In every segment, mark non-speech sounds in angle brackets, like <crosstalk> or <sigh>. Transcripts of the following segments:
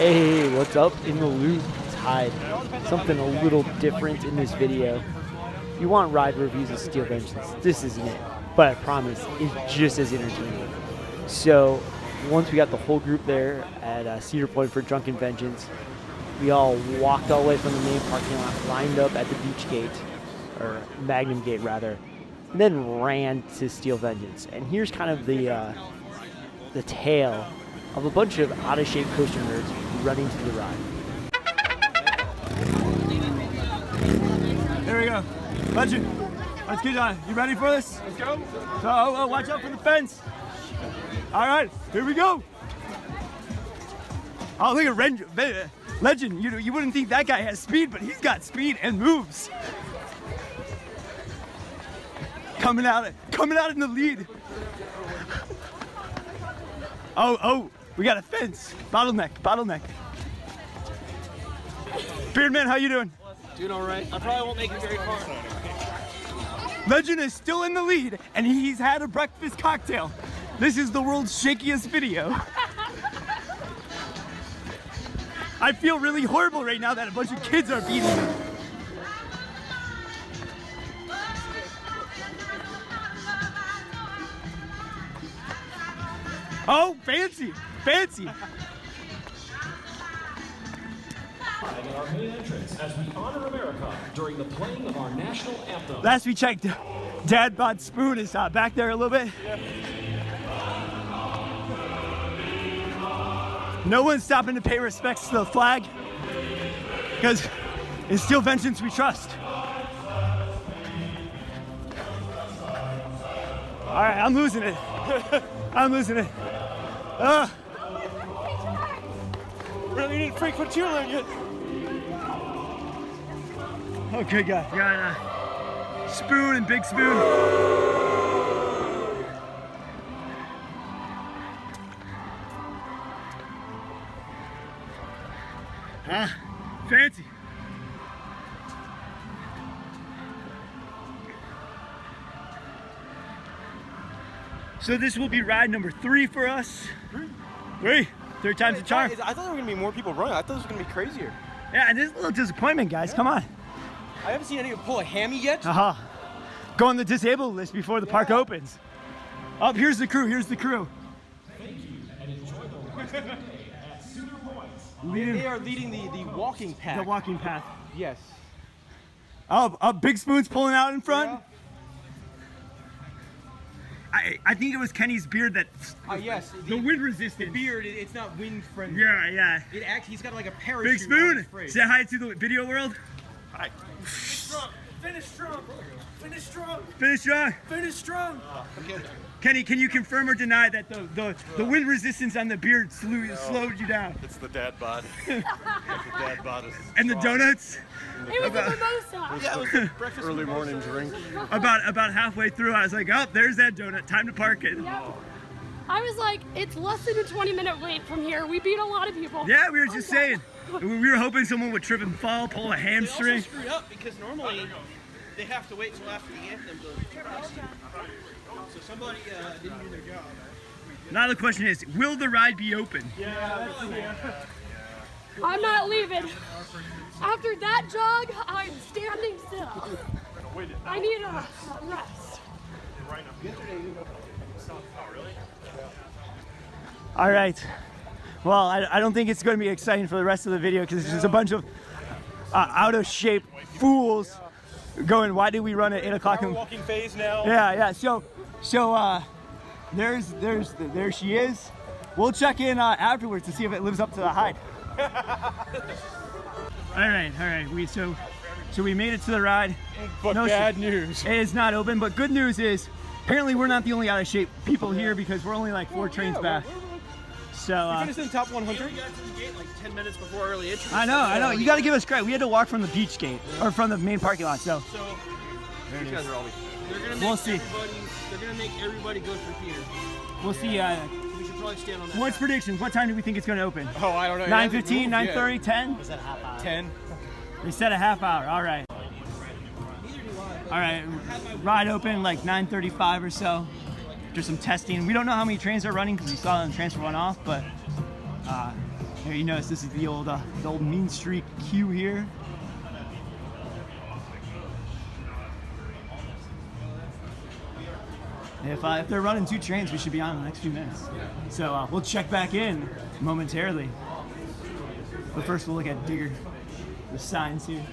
Hey, what's up in the loop? It's Hyde. Something a little different in this video. You want ride reviews of Steel Vengeance, this isn't it. But I promise, it's just as entertaining. So, once we got the whole group there at uh, Cedar Point for Drunken Vengeance, we all walked all the way from the main parking lot, lined up at the beach gate, or Magnum Gate rather, and then ran to Steel Vengeance. And here's kind of the uh, the tale of a bunch of out of shape coaster nerds running to the ride. Here we go. Legend. Let's get on. You ready for this? Let's go. So, oh, oh, watch out for the fence. All right, here we go. Oh, look at Ren Legend. You, you wouldn't think that guy has speed, but he's got speed and moves. Coming out, coming out in the lead. Oh, oh, we got a fence. Bottleneck, bottleneck. Beardman, how you doing? Doing all right. I probably won't make it very far. Legend is still in the lead, and he's had a breakfast cocktail. This is the world's shakiest video. I feel really horrible right now that a bunch of kids are beating me. Oh, fancy, fancy. And our main entrance as we honor America during the playing of our national anthem. Last we checked, Dad Bod Spoon is uh, back there a little bit. No one's stopping to pay respects to the flag because it's still Vengeance we trust. All right, I'm losing it. <laughs> I'm losing it. Uh, Really didn't freak what you learned yet. okay, guys. Got uh, Spoon and Big Spoon. So this will be ride number three for us. Three. Third time's a charm. I thought there were gonna be more people running. I thought this was gonna be crazier. Yeah, and this is a little disappointment, guys. Come on. I haven't seen anyone pull a hammy yet. Haha. Go on the disabled list before the park opens. Up, here's the crew. Here's the crew. Thank you and enjoy the rest of the day at Sooner Leading They are leading the, the walking path. the walking path. Yes. Up, up. Big Spoon's pulling out in front. I, I think it was Kenny's beard that Uh, yes. the wind resistant. beard, it, it's not wind friendly. Yeah, yeah. It actually, he's got like a parachute. Big on Spoon, his say hi to the video world. Finish strong. Finish strong. Finish strong. Finish strong. Kenny, can you confirm or deny that the, the, the wind resistance on the beard slew, slowed you down? It's the dad bod. the <laughs> dad bod is And the donuts? It was a mimosa. Yeah, it was the <laughs> breakfast. early morning drink. About about halfway through, I was like, oh, there's that donut. Time to park it. Yep. I was like, it's less than a 20 minute wait from here. We beat a lot of people. Yeah, we were just saying. We were hoping someone would trip and fall, pull a They also hamstring. screwed up because normally they have to wait till after the anthem to cross. So somebody uh, didn't do their job. Now the question is, will the ride be open? Yeah. I'm not leaving. After that jog, I'm standing still. I need a rest. All right. Well, I, I don't think it's going to be exciting for the rest of the video because it's just a bunch of uh, out of shape fools going, why did we run at 8 o'clock in Walking phase now. Yeah, yeah. So, so uh, there's, there's, there she is. We'll check in uh, afterwards to see if it lives up to the hype. <laughs> all right, all right. We so, so we made it to the ride. But No bad news. It is not open, but good news is apparently we're not the only out of shape people here because we're only like four trains back. So uh, Finished in the top 100. We got to the gate like 10 minutes before early entry. I know, I know. You got to give us credit. We had to walk from the beach gate or from the main parking lot. So So these guys are always. They're gonna make We'll see. everybody. They're gonna make everybody go through here. we'll see. Uh, We should probably stand on that. what's predictions? What time do we think it's going to open? Oh, I don't know. 9:15, 9:30, 10? Is that half hour? 10. They said a half hour. All right. All right. Ride open like 9:35 or so. There's some testing. We don't know how many trains are running because we saw them transfer one off, but uh, Here, you notice this is the old, uh, the old Mean Streak queue here. If, uh, if they're running two trains, we should be on in the next few minutes. So uh, we'll check back in momentarily. But first, we'll look at Digger, the signs here.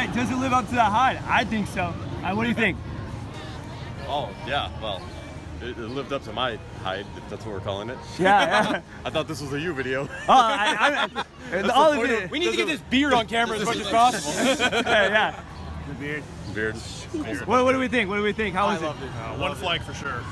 Right, does it live up to the hype? I think so. Uh, what do you think? Oh, yeah, well, it, it lived up to my height, if that's what we're calling it. Yeah, yeah. <laughs> I thought this was a you video. <laughs> Oh, I, I, I, <laughs> all of it. We need to get this beard on camera as much as possible. Yeah, yeah. Beard. What, what do we think? What do we think? how How is it? Uh, one flag for sure.